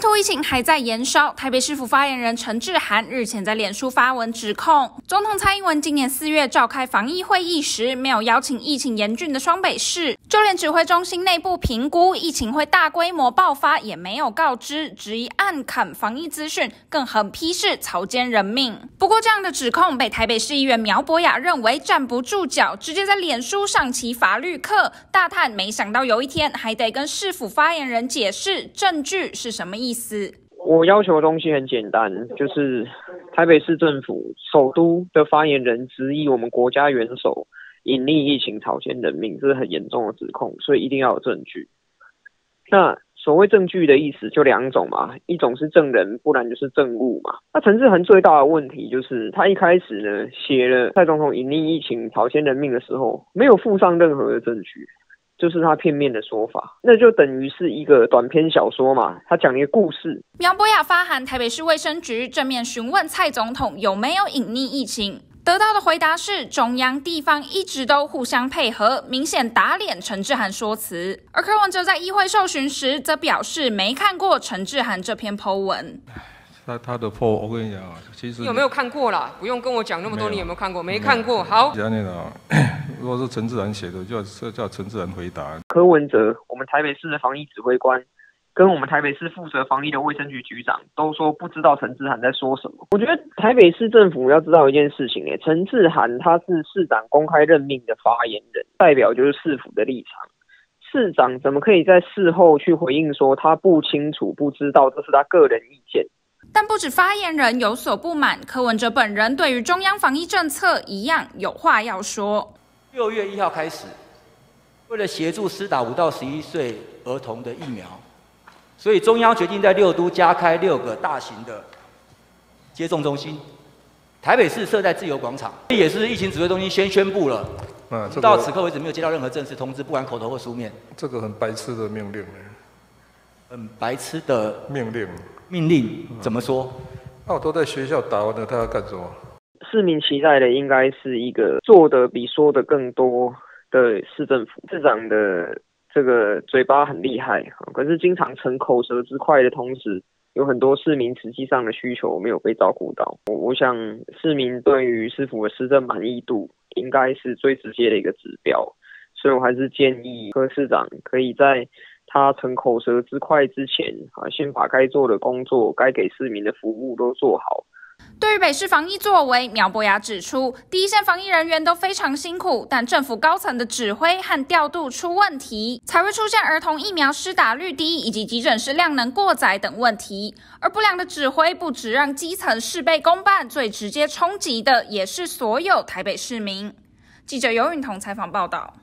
本土疫情还在延烧，台北市府发言人陈志涵日前在脸书发文指控，总统蔡英文今年四月召开防疫会议时，没有邀请疫情严峻的双北市，就连指挥中心内部评估疫情会大规模爆发也没有告知，质疑暗砍防疫资讯，更狠批示草菅人命。不过，这样的指控被台北市议员苗博雅认为站不住脚，直接在脸书上起法律课，大叹没想到有一天还得跟市府发言人解释证据是什么。意思，我要求的东西很简单，就是台北市政府首都的发言人质疑我们国家元首隐匿疫情草菅人命，这是很严重的指控，所以一定要有证据。那所谓证据的意思就两种嘛，一种是证人，不然就是证物嘛。那陈志恒最大的问题就是他一开始呢写了蔡总统隐匿疫情草菅人命的时候，没有附上任何的证据。就是他片面的说法，那就等于是一个短篇小说嘛。他讲一个故事。苗博雅发函台北市卫生局正面询问蔡总统有没有隐匿疫情，得到的回答是中央地方一直都互相配合，明显打脸陈志涵说辞。而柯文哲在议会受询时则表示没看过陈志涵这篇 Po 文。他他的 Po 我跟你讲啊，其实你有没有看过啦？不用跟我讲那么多，你有没有看过？没看过。好。如果是陈志然写的，就要叫陈志然回答。柯文哲，我们台北市的防疫指挥官，跟我们台北市负责防疫的卫生局局长都说不知道陈志涵在说什么。我觉得台北市政府要知道一件事情，哎，陈志涵他是市长公开任命的发言人，代表就是市府的立场。市长怎么可以在事后去回应说他不清楚、不知道，这是他个人意见？但不止发言人有所不满，柯文哲本人对于中央防疫政策一样有话要说。六月一号开始，为了协助施打五到十一岁儿童的疫苗，所以中央决定在六都加开六个大型的接种中心。台北市设在自由广场，这也是疫情指挥中心先宣布了。嗯，到此刻为止没有接到任何正式通知，不管口头或书面。这个很白痴的命令很白痴的命令。命令怎么说？那我都在学校打完了，他要干什么？市民期待的应该是一个做的比说的更多的市政府市长的这个嘴巴很厉害，可是经常逞口舌之快的同时，有很多市民实际上的需求没有被照顾到。我我想市民对于市府的施政满意度应该是最直接的一个指标，所以我还是建议柯市长可以在他逞口舌之快之前啊，先把该做的工作、该给市民的服务都做好。对于北市防疫作为，苗博雅指出，第一线防疫人员都非常辛苦，但政府高层的指挥和调度出问题，才会出现儿童疫苗施打率低以及急诊室量能过载等问题。而不良的指挥不止让基层事倍功半，最直接冲击的也是所有台北市民。记者尤允彤采访报道。